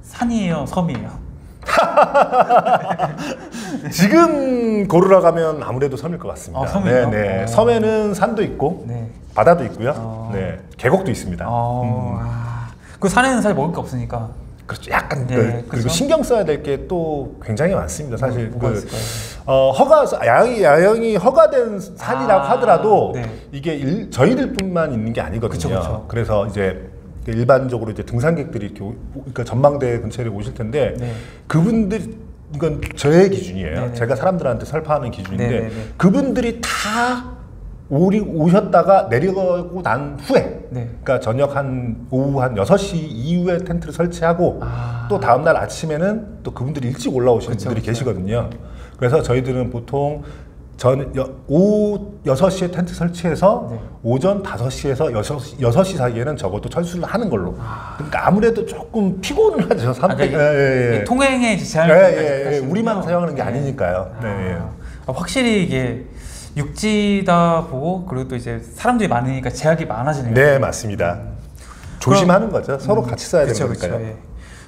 산이에요, 섬이에요? 지금 고르러 가면 아무래도 섬일 것 같습니다 아, 섬이요? 네, 네. 어. 섬에는 산도 있고 네. 바다도 있고요. 어. 네, 계곡도 있습니다. 어, 아. 그 산에는 사실 먹을 게 없으니까. 그렇죠. 약간 네, 그, 그리고. 신경 써야 될 게 또 굉장히 많습니다. 사실 뭐가 그? 어, 허가 야영이 야영이 허가된 산이라고 아, 하더라도 네. 이게 일, 저희들뿐만 있는 게 아니거든요. 그쵸, 그쵸. 그래서 이제 일반적으로 이제 등산객들이 이렇게 오, 그러니까 전망대 근처에 오실 텐데 네. 그분들 이건 저의 기준이에요. 네네. 제가 사람들한테 설파하는 기준인데 네네네. 그분들이 다 오리, 오셨다가 내려가고 난 후에 네. 그러니까 저녁 한 오후 한 6시 이후에 텐트를 설치하고 아. 또 다음날 아침에는 또 그분들이 일찍 올라오시는 그쵸, 분들이 그쵸. 계시거든요. 그래서 저희들은 보통 전 여, 오후 6시에 텐트 설치해서 네. 오전 5시에서 6시, 6시 사이에는 적어도 철수를 하는 걸로. 그러니까 아무래도 조금 피곤을 하죠. 삼 아, 그러니까 예, 예, 예. 이 통행에 예, 제한을 예, 두니까 예. 하시는군요. 우리만 사용하는 게 네. 아니니까요. 네, 예. 아, 확실히 이게 육지다 보고 그리고 또 이제 사람들이 많으니까 제약이 많아지네요. 네, 맞습니다. 조심하는 거죠. 서로 같이 써야 되는 그렇죠, 그렇죠. 거니까요. 예.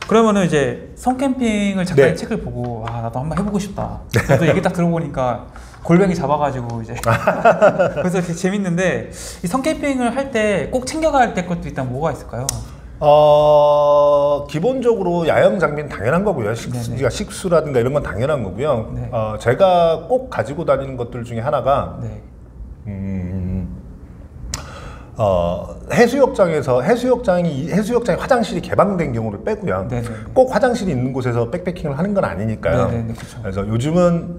그러면은 이제 성 캠핑을 잠깐 네. 책을 보고 아 나도 한번 해보고 싶다. 나도 얘기 딱 들어보니까 골뱅이 잡아가지고 이제 그래서 이렇게 재밌는데 이 성 캠핑을 할 때 꼭 챙겨가야 될 것도 일단 뭐가 있을까요? 어, 기본적으로 야영 장비는 당연한 거고요. 식수, 네네. 그러니까 식수라든가 이런 건 당연한 거고요. 네. 어, 제가 꼭 가지고 다니는 것들 중에 하나가 네. 음, 어, 해수욕장에서 해수욕장이 해수욕장에 화장실이 개방된 경우를 빼고요. 네네. 꼭 화장실이 있는 곳에서 백패킹을 하는 건 아니니까요. 네네네, 그쵸. 그래서 요즘은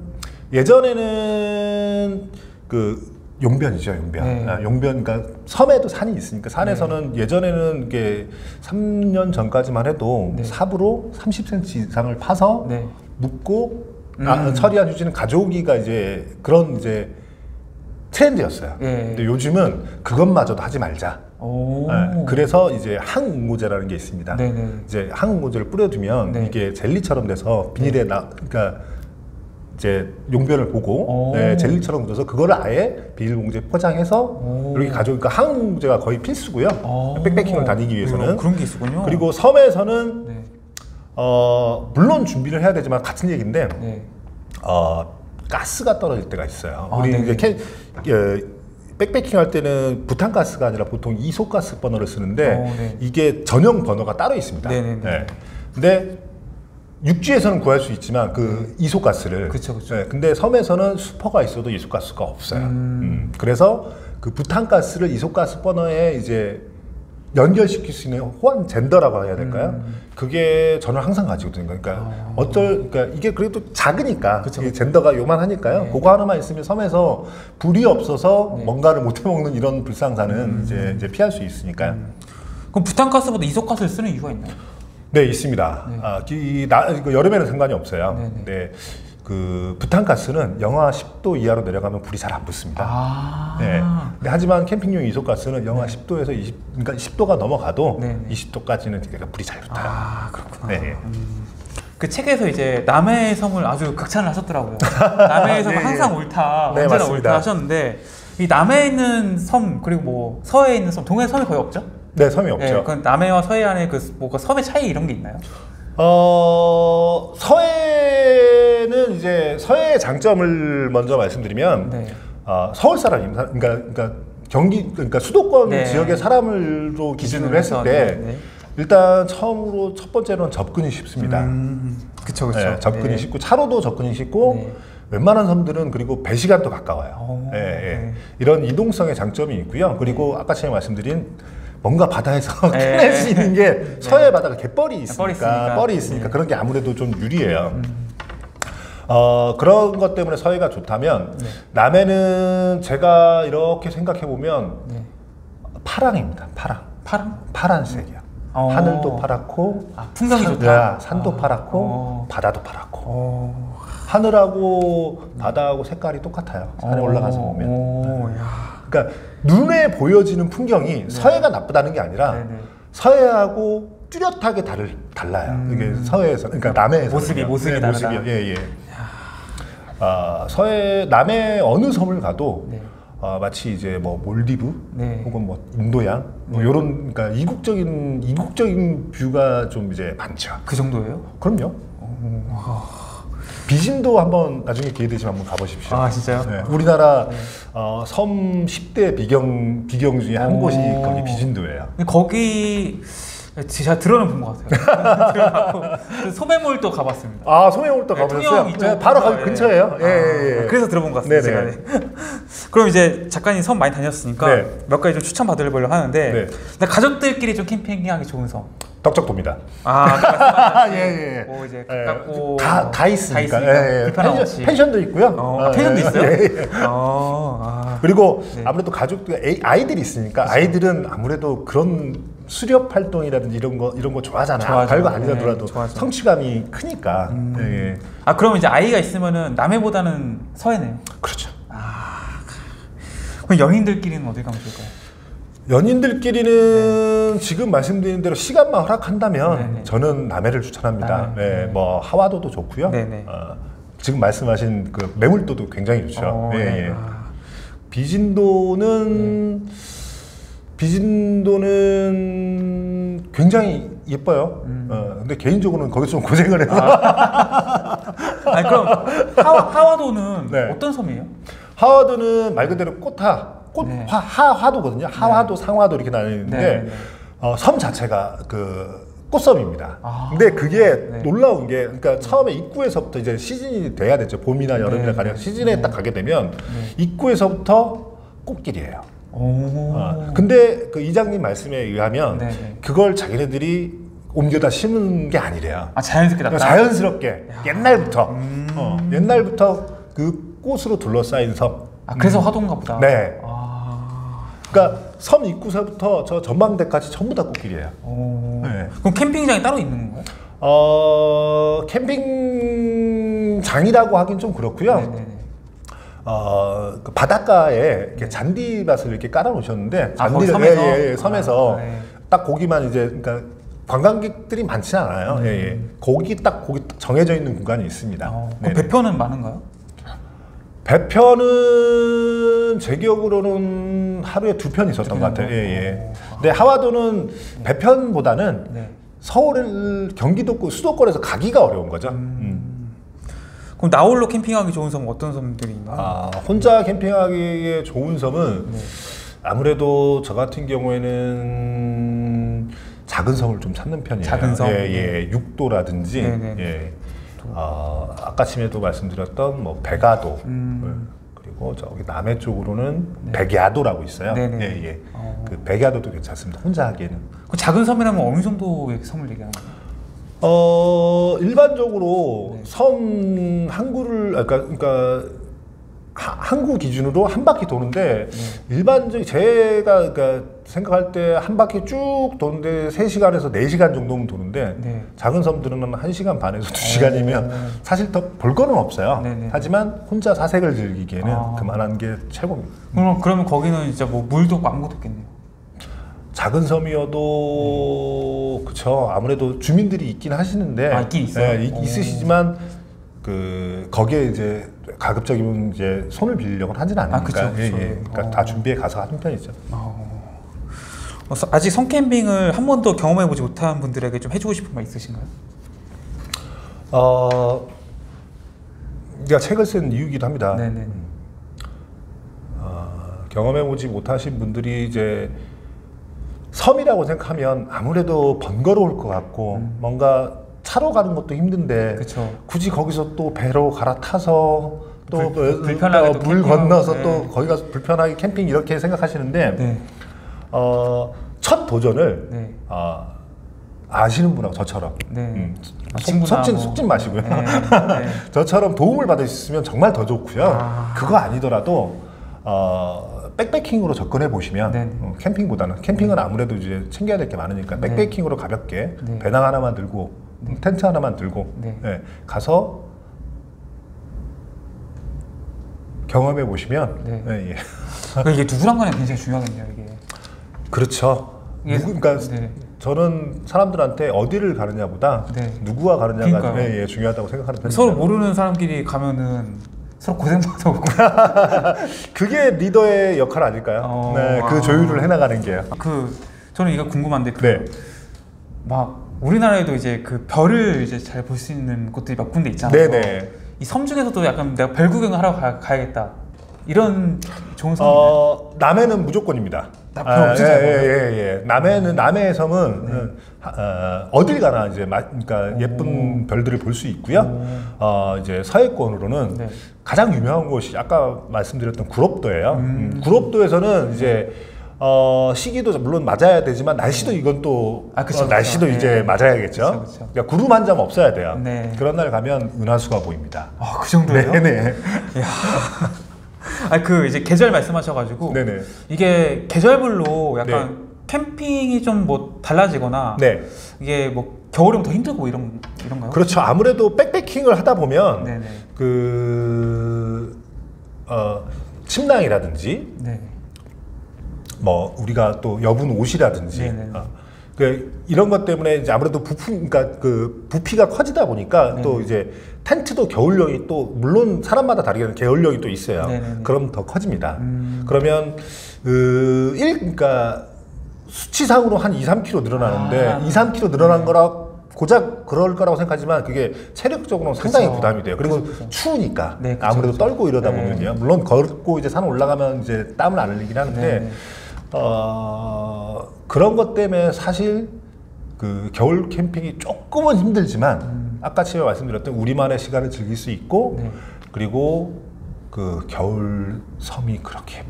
예전에는 그 용변이죠, 용변. 네. 아, 용변, 그러니까 섬에도 산이 있으니까 산에서는 예전에는 이게 3년 전까지만 해도 네. 삽으로 30cm 이상을 파서 네. 묶고 아, 음. 처리한 휴지는 가져오기가 이제 그런 이제 트렌드였어요. 예. 근데 요즘은 그것마저도 하지 말자. 오. 예, 그래서 이제 항응고제라는 게 있습니다. 네네. 이제 항응고제를 뿌려두면 네. 이게 젤리처럼 돼서 비닐에 나, 그러니까 이제 용변을 보고 오. 예, 젤리처럼 묻어서 그거를 아예 비닐봉지에 포장해서 오. 이렇게 가져오니까 항응고제가 거의 필수고요. 오. 백패킹을 다니기 위해서는. 그런 게 있었군요. 그리고 섬에서는 네. 어, 물론 준비를 해야 되지만 같은 얘기인데 네. 어, 가스가 떨어질 때가 있어요. 아, 우리 네네. 이제 캐, 예, 백패킹 할 때는 부탄가스가 아니라 보통 이소가스 버너를 쓰는데 어, 네. 이게 전용 버너가 따로 있습니다. 네네네. 예. 근데 육지에서는 구할 수 있지만 그 이소가스를 그쵸, 그쵸. 예, 근데 섬에서는 수퍼가 있어도 이소가스가 없어요. 음. 음, 그래서 그 부탄가스를 이소가스 버너에 이제 연결시킬 수 있는 호환 젠더라고 해야 될까요? 음. 그게 저는 항상 가지거든요. 그러니까 어쩔 그러니까 이게 그래도 작으니까 아. 그쵸, 이게 젠더가 요만하니까요. 네. 그거 하나만 있으면 섬에서 불이 없어서 네. 뭔가를 못 해먹는 이런 불상사는 음. 이제 이제 피할 수 있으니까요. 그럼 부탄가스보다 이소가스를 쓰는 이유가 있나요? 네 있습니다. 네. 아, 이, 나, 여름에는 상관이 없어요. 네네. 근데 그 부탄가스는 영하 10도 이하로 내려가면 불이 잘 안 붙습니다. 아. 네. 하지만 캠핑용 이소가스는 영하 10도에서 20, 그러니까 10도가 넘어가도 네네. 20도까지는 되게 불이 잘 붙어요. 아 그렇구나. 네. 그 책에서 이제 남해의 섬을 아주 극찬을 하셨더라고요. 남해의 섬은 네, 항상 예. 옳다, 네, 언제나 맞습니다. 옳다 하셨는데 이 남해에 있는 섬 그리고 뭐 서해에 있는 섬, 동해 섬이 거의 없죠? 네, 섬이 없죠. 네, 그 남해와 서해 안에 그 뭐가 섬의 차이 이런 게 있나요? 어, 서해는 이제 서해의 장점을 먼저 말씀드리면 네. 어, 서울 사람입니다. 그러니까, 그러니까 경기 그러니까 수도권 네. 지역의 사람으로 기준으로 했을 때 네, 네. 일단 처음으로 첫 번째로는 접근이 쉽습니다. 음, 그쵸 그쵸. 네, 접근이 네. 쉽고 차로도 접근이 쉽고 네. 웬만한 섬들은 그리고 배 시간도 가까워요. 오, 예, 예. 네. 이런 이동성의 장점이 있고요. 그리고 아까 전에 말씀드린 뭔가 바다에서 네. 캐낼 수 있는 게 서해 바다가 갯벌이 있으니까, 뻘이 있으니까. 뻘이 있으니까 네. 그런 게 아무래도 좀 유리해요. 어, 그런 것 때문에 서해가 좋다면 네. 남해는 제가 이렇게 생각해 보면 네. 파랑입니다. 파랑. 파랑? 파란색이야. 어. 하늘도 파랗고 아, 풍경이 산, 좋다. 야, 산도 아. 파랗고 어. 바다도 파랗고 어. 하늘하고 바다하고 색깔이 똑같아요. 산에 어. 올라가서 보면. 오, 야. 그러니까 눈에 보여지는 풍경이 서해가 나쁘다는 게 아니라 네, 네. 서해하고 뚜렷하게 다를, 달라요. 이게 서해에서 그러니까 남해에서 모습이, 모습이 다르다. 모습이 예 예. 아 서해 남해 어느 섬을 가도 네. 아, 마치 이제 뭐 몰디브 네. 혹은 뭐 인도양 뭐 이런 그러니까 이국적인 이국적인 뷰가 좀 이제 많죠. 그 정도예요? 그럼요. 비진도 한번 나중에 기회 되시면 한번 가보십시오. 아, 진짜요? 네, 우리나라 어, 섬 10대 비경 비경 중에 한 오. 곳이 거기 비진도예요. 거기 제가 들어는 본 것 같아요. 소매몰도 가봤습니다. 아 소매골도 네, 가보셨어요? 이쪽 네, 바로 근처, 거기 근처예요. 예, 아, 예, 예. 그래서 들어본 것 같습니다. 네네. 제가. 네. 그럼 이제 작가님 섬 많이 다녔으니까 네. 몇 가지 좀 추천 받으려고 하는데 네. 가족들끼리 좀 캠핑하기 좋은 섬. 덕적도입니다. 아, 예, 예, 예. 뭐 이제 예, 가깝고 다, 다 있으니까. 다 있으니까 예, 예. 펜션. 펜션도 있고요. 어, 아, 어, 펜션도 예, 있어요? 예, 예. 어, 아. 그리고 네. 아무래도 가족들 애- 아이들이 있으니까 아이들은 아무래도 그런 수렵 활동이라든지 이런 거 이런 거 좋아하잖아요. 좋아하죠. 별거 네, 아니더라도. 음. 성취감이 크니까. 예, 예. 아 그럼 이제 아이가 있으면은 남해보다는 서해네요. 그렇죠. 그럼 연인들끼리는 어디 가면 좋을까요? 연인들끼리는 지금 말씀드린 대로 시간만 허락한다면 네. 네네. 저는 남해를 추천합니다. 남해. 네, 네. 뭐 하와도도 좋고요. 네네. 어, 지금 말씀하신 그 매물도도 굉장히 좋죠. 어, 예, 네. 예. 아. 비진도는 비진도는 굉장히 예뻐요. 음. 어, 근데 개인적으로는 거기서 좀 고생을 해서 아니 그럼 하와, 하와 도는 네. 어떤 섬이에요? 하와도는 말 그대로 꽃하 꽃 네. 화, 하 화도거든요. 하화도, 상화도 이렇게 나뉘는데 네, 네. 어, 섬 자체가 그 꽃섬입니다. 아. 근데 그게 네. 놀라운 게 그러니까 처음에 입구에서부터 이제 시즌이 돼야 되죠. 봄이나 여름이나 네, 가령 네. 시즌에 네. 딱 가게 되면 입구에서부터 꽃길이에요. 오. 어, 근데 그 이장님 말씀에 의하면 네, 네. 그걸 자기네들이 옮겨다 심은 게 아니래요. 아 자연스럽게 났다. 자연스럽게 옛날부터 음. 어, 옛날부터 그 꽃으로 둘러싸인 섬. 아 그래서 화도인가 보다. 네. 아. 그러니까 섬 입구서부터 저 전망대까지 전부 다 꽃길이에요. 오. 네. 그럼 캠핑장이 따로 있는 건가요? 어, 캠핑장이라고 하긴 좀 그렇고요. 네네네. 어, 그 바닷가에 이렇게 잔디밭을 이렇게 깔아 놓으셨는데 아, 거기 잔디를 섬에서? 예, 예, 예, 섬에서 아, 네. 딱 거기만 이제 그러니까 관광객들이 많지는 않아요. 음. 예, 예. 거기 딱 거기 딱 정해져 있는 공간이 있습니다. 어, 네. 그럼 배편은 많은가요? 배편은 제 기억으로는 하루에 두 편 있었던 두것편 같아요. 예, 예. 정도? 근데 하와도는 배편보다는 네. 서울을 경기도 수도권에서 가기가 어려운 거죠. 음. 그럼 나홀로 캠핑하기 좋은 섬 어떤 섬들이 있나요? 아, 혼자 캠핑하기에 좋은 섬은 네. 아무래도 저 같은 경우에는 작은 섬을 좀 찾는 편이에요. 작은 섬? 예, 예. 육도라든지, 네, 네. 예. 어, 아까 침에도 말씀드렸던 뭐 배가도, 음. 예. 그리고 그리고 저기 남해 쪽으로는 네. 백야도라고 있어요. 네네. 예, 예. 어. 그 백야도도 괜찮습니다. 혼자 하기에는. 그 작은 섬이라면 어느 정도의 섬을 얘기하는 거예요? 어 일반적으로 네. 섬 항구를 아, 그러니까, 그러니까 하- 항구 기준으로 한 바퀴 도는데 네. 일반적 제가 그러니까 생각할 때 한 바퀴 쭉 도는데 3시간에서 4시간 정도면 도는데 네. 작은 섬들은 한 1시간 반에서 2시간이면 사실 더 볼 거는 없어요. 네네. 하지만 혼자 사색을 즐기기에는 아. 그만한 게 최고입니다. 그럼 그러면 거기는 진짜 뭐 물도 없고 아무것도 없겠네요. 작은 섬이어도 그쵸 아무래도 주민들이 있긴 하시는데 아, 있긴 있어요? 예, 이- 오. 있으시지만 그 거기에 이제 가급적이면 이제 손을 빌리려고 하지는 않으니까 아, 그쵸, 그쵸. 예, 예. 그러니까 어. 다 준비해 가서 하는 편이죠. 어, 서- 아직 섬 캠핑을 한 번도 경험해 보지 못한 분들에게 좀 해주고 싶은 말 있으신가요? 어, 제가 책을 쓴 이유기도 합니다. 네네. 어, 경험해보지 못하신 분들이 이제 섬이라고 생각하면 아무래도 번거로울 것 같고 뭔가 차로 가는 것도 힘든데 음. 그쵸. 굳이 거기서 또 배로 갈아타서 또 불- 그- 불편하게 또또물 건너서 네. 또 거기 가서 불편하게 캠핑 이렇게 생각하시는데 네. 어, 첫 도전을 네. 어, 아시는 분하고 저처럼 네. 음, 아, 속- 속진 뭐. 속진 마시고요. 네. 네. 저처럼 도움을 받을 수 있으면 정말 더 좋고요. 아. 그거 아니더라도 어, 백패킹으로 접근해 보시면. 어, 캠핑보다는 캠핑은 아무래도 이제 챙겨야 될 게 많으니까 네. 백패킹으로 가볍게 네. 배낭 하나만 들고 네. 텐트 하나만 들고 네. 예, 가서 경험해 보시면 네. 예, 예. 그러니까 이게 누구랑 가냐 굉장히 중요하겠네요 이게. 그렇죠. 이게- 누구, 그러니까 네. 저는 사람들한테 어디를 가느냐보다 네. 누구와 가느냐가. 예, 예, 중요하다고 생각하는 편입니다. 서로 모르는 사람끼리 가면은 서로 고생도 하고 그게 리더의 역할 아닐까요? 어, 네, 그 아. 조율을 해나가는 게요. 그 저는 이거 궁금한데 그 네. 막 우리나라에도 이제 그 별을 이제 잘 볼 수 있는 곳들이 몇 군데 있잖아요. 네네. 이 섬 중에서도 약간 내가 별 구경을 하러 가, 가야겠다 이런 좋은 섬이 어, 남해는 무조건입니다. 없지, 예, 잘 예, 예, 예. 남해는 남해의 섬은 네. 어, 딜 가나 이제 마, 그러니까 예쁜 별들을 볼 수 있고요. 어, 이제 서해권으로는 네. 가장 유명한 곳이 아까 말씀드렸던 구롭도예요. 음. 음, 구롭도에서는 이제 어, 시기도 물론 맞아야 되지만 날씨도 이건 또 아, 그쵸, 어, 날씨도 그쵸. 이제 네. 맞아야겠죠. 그쵸, 그쵸. 그러니까 구름 한 점 없어야 돼요. 네. 그런 날 가면 은하수가 보입니다. 아 그 정도예요? 네네. 아 그 이제 계절 말씀하셔가지고 네네. 이게 계절별로 약간 캠핑이 좀 뭐 달라지거나 네. 이게 뭐 겨울이면 더 힘들고 이런 이런가요? 그렇죠. 아무래도 백패킹을 하다 보면 네네. 그 어, 침낭이라든지 네. 뭐 우리가 또 여분 옷이라든지. 어, 그 이런 것 때문에 이제 아무래도 부품 그러니까 그 부피가 커지다 보니까 또 네네. 이제 텐트도 겨울용이 또 물론 사람마다 다르게 겨울용이 또 있어요. 네네네. 그럼 더 커집니다. 음. 그러면 그일 그러니까 수치상으로 한 2, 3kg 늘어나는데 아. 2, 3kg 늘어난 거라 고작 그럴 거라고 생각하지만 그게 체력적으로 상당히 그쵸. 부담이 돼요. 그리고 그쵸, 그쵸. 추우니까 네, 아무래도. 떨고 이러다 네. 보면요. 물론 걷고 이제 산 올라가면 이제 땀을 안 흘리긴 하는데 네. 어, 그런 것 때문에 사실 그 겨울 캠핑이 조금은 힘들지만 아까 제가 말씀드렸던 우리만의 시간을 즐길 수 있고 네. 그리고 그 겨울 섬이 그렇게.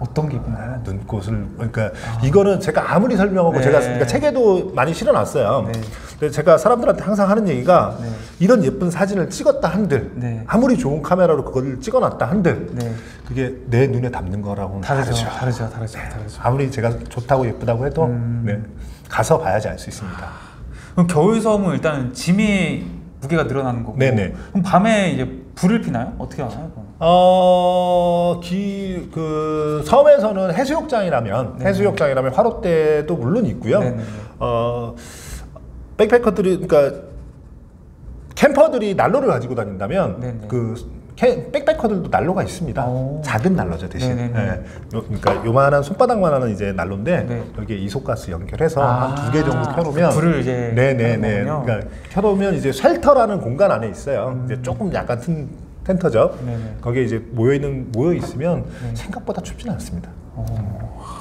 어떤 게 있나요? 눈꽃을 그러니까 이거는 제가 아무리 설명하고 네. 제가 그러니까 책에도 많이 실어놨어요. 네. 근데 제가 사람들한테 항상 하는 얘기가 네. 이런 예쁜 사진을 찍었다 한들 네. 아무리 좋은 카메라로 그걸 찍어놨다 한들 네. 그게 내 눈에 담는 거라고는 다르죠. 다르죠. 다르죠. 다르죠. 다르죠. 아무리 제가 좋다고 예쁘다고 해도 음. 네, 가서 봐야지 알 수 있습니다. 그럼 겨울 섬은 일단 짐이 무게가 늘어나는 거고. 네네. 그럼 밤에 이제 불을 피나요? 어떻게 하나요? 어, 기, 그, 섬에서는 해수욕장이라면, 네. 해수욕장이라면 화롯대도 물론 있고요. 네네네. 어, 백패커들이, 그러니까, 캠퍼들이 난로를 가지고 다닌다면, 네네. 그, 캐, 백패커들도 난로가 있습니다. 오. 작은 난로죠, 대신. 요, 그러니까, 요만한 손바닥만 하는 이제 난로인데, 네. 여기에 이소가스 연결해서 아, 한두 개 정도 켜놓으면, 그 불을 이제 네네네. 그러니까, 켜놓으면 이제 쉘터라는 공간 안에 있어요. 이제 조금 약간 튼, 텐터죠. 음. 네네. 거기에 이제 모여 있는 모여 있으면 네. 생각보다 춥지는 않습니다.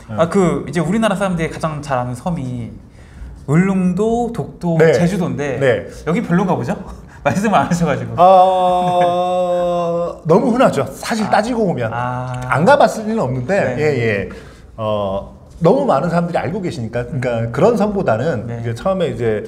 아그 이제 우리나라 사람들이 가장 잘 아는 섬이 울릉도, 독도, 제주도인데 네. 여기 별론가 보죠? 말씀을 안 하셔가지고. 아 너무 흔하죠. 사실 따지고 보면 아. 안 가봤을 리는 없는데 네. 예 예. 어 너무 많은 사람들이 알고 계시니까 그러니까 그런 선보다는 네. 이제 처음에 이제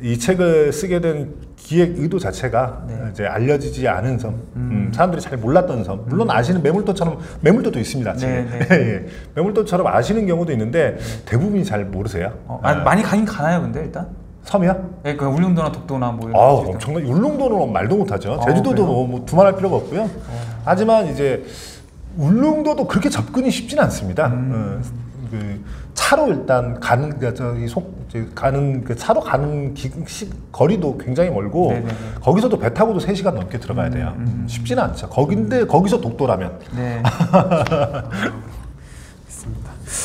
이 책을 쓰게 된 기획 의도 자체가 네. 이제 알려지지 않은 섬, 음, 사람들이 잘 몰랐던 섬. 물론 아시는 매물도처럼 매물도도 있습니다. 네, 네. 예, 예. 매물도처럼 아시는 경우도 있는데 대부분이 잘 모르세요. 어, 아, 많이 가긴 가나요, 근데 일단? 섬이야? 예, 그 울릉도나 독도나 뭐 이런. 아, 엄청나. 울릉도는 말도 못하죠. 아, 제주도도? 뭐, 뭐 두말할 필요가 없고요. 하지만 이제 울릉도도 그렇게 접근이 쉽지는 않습니다. 음. 어, 그 차로 일단 가는 그 저기 속 가는 그 차로 가는 기, 시, 거리도 굉장히 멀고 네네네. 거기서도 배 타고도 3시간 넘게 들어가야 돼요. 음, 쉽지는 않죠. 거긴데 거기서 독도라면 네.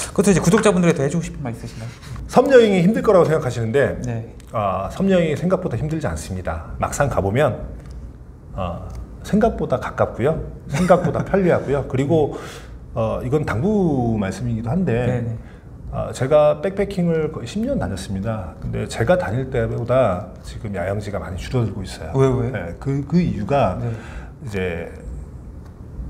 그것도 이제 구독자분들에 대해 해주고 싶은 말 있으신가요? 섬 여행이 힘들 거라고 생각하시는데 네. 아, 섬 여행이 생각보다 힘들지 않습니다. 막상 가보면 어, 생각보다 가깝고요. 생각보다 편리하고요. 그리고 어, 이건 당부 말씀이기도 한데 네네. 어, 제가 백패킹을 거의 10년 다녔습니다. 근데 제가 다닐 때보다 지금 야영지가 많이 줄어들고 있어요. 왜, 왜? 네, 그, 그 이유가 네. 이제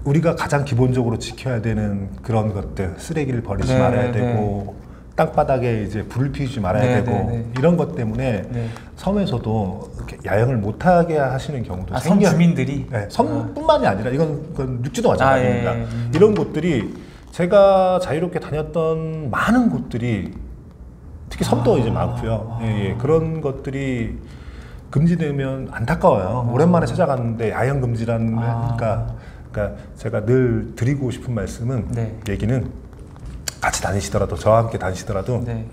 우리가 가장 기본적으로 지켜야 되는 그런 것들 쓰레기를 버리지 네, 말아야 네. 되고 땅바닥에 이제 불을 피우지 말아야 네, 되고 네, 네. 이런 것 때문에 네. 섬에서도 이렇게 야영을 못하게 하시는 경우도 아, 섬 생겨- 주민들이? 네, 섬뿐만이 아니라 이건, 이건 육지도 마찬가지입니다. 아, 예, 예. 음. 이런 곳들이 제가 자유롭게 다녔던 많은 곳들이 특히 섬도 이제 많고요. 예, 예. 그런 것들이 금지되면 안타까워요. 오랜만에 찾아갔는데 야영 금지라는 아. 그러니까, 그러니까 제가 늘 드리고 싶은 말씀은 네. 얘기는 같이 다니시더라도 저와 함께 다니시더라도 네.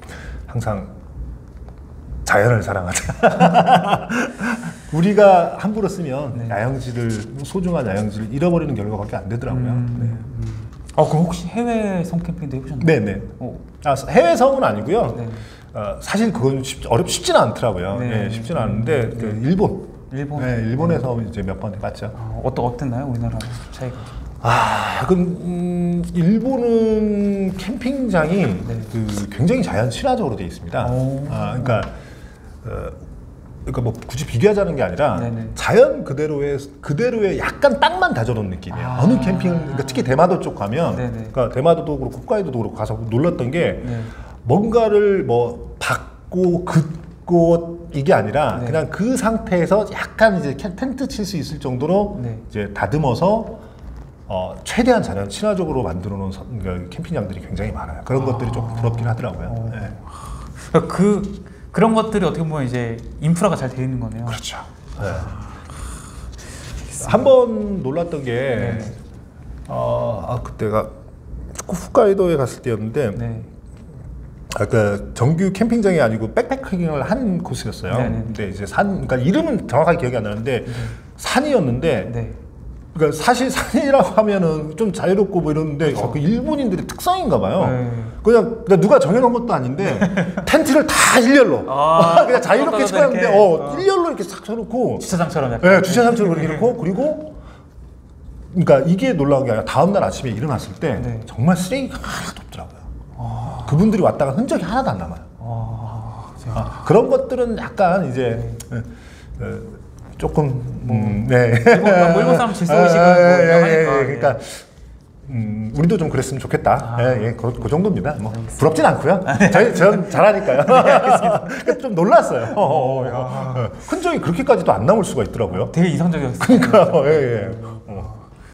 항상 자연을 사랑하자. 우리가 함부로 쓰면 네. 야영지를 소중한 야영지를 잃어버리는 결과밖에 안 되더라고요. 음. 어, 그럼 혹시 해외 섬 캠핑도 해보셨나요? 네, 네. 어, 아, 해외 섬은 아니고요. 네. 어, 사실 그건 쉽, 어렵 쉽지는 않더라고요. 네. 네, 쉽지는 않은데 그 일본, 일본. 네, 일본에서 이제 몇 번 해봤죠. 어, 어떠, 어땠나요? 우리나라 차이가? 아, 그 음, 일본은 캠핑장이 네. 그 굉장히 자연 친화적으로 되어 있습니다. 오. 아, 그러니까 어, 그러니까 뭐 굳이 비교하자는 게 아니라 네네. 자연 그대로의 그대로의 약간 땅만 다져놓은 느낌이에요. 아. 어느 캠핑을 그러니까 특히 대마도 쪽 가면 네네. 그러니까 대마도도 그렇고 홋카이도도 그렇고 가서 놀랐던 게 네. 뭔가를 뭐 받고 긋고 이게 아니라 네. 그냥 그 상태에서 약간 이제 캠- 텐트 칠 수 있을 정도로 네. 이제 다듬어서 어, 최대한 자연 친화적으로 만들어 놓은 서- 그 캠핑장들이 굉장히 많아요. 그런 것들이 조금 부럽긴 하더라고요. 어. 네. 그러니까 그 그런 것들이 어떻게 보면 이제 인프라가 잘 되어 있는 거네요. 그렇죠. 네. 한번 놀랐던 게 네. 어, 아, 그때가 홋카이도에 갔을 때였는데 네. 아까 정규 캠핑장이 아니고 백패킹을 한 코스였어요. 네네. 근데 이제 산, 그러니까 이름은 정확하게 기억이 안 나는데 산이었는데, 네. 그러니까 사실 산이라고 하면은 좀 자유롭고 뭐 이러는데 어, 그 일본인들의 특성인가 봐요. 네. 그냥 그러니까 누가 정해놓은 것도 아닌데 텐트를 다 일렬로 아, 그냥 자유롭게 쳐놨는데. 어, 어. 일렬로 이렇게 싹 쳐놓고 주차장처럼 약간. 네, 주차장처럼 그렇게 해놓고 그리고 그러니까 이게 놀라운 게 아니라 다음 날 아침에 일어났을 때 네. 정말 쓰레기가 하나도 없더라고요. 그분들이 왔다가 흔적이 하나도 안 남아요. 아, 제가 아, 그런 것들은 약간 이제 어, 어, 조금 음, 네. 일본, 뭐 일본 사람 질서의식은 아, 뭐 예, 예, 명하니까, 예, 예. 그러니까 음, 우리도 좀 그랬으면 좋겠다. 아. 예, 예, 그, 그 정도입니다. 뭐 부럽진 않고요. 저희 전 잘하니까요. 네, 좀 놀랐어요. 어, 어, 어, 어. 흔적이 그렇게까지도 안 남을 수가 있더라고요. 되게 이상적이었어요. 그러니까 예, 예.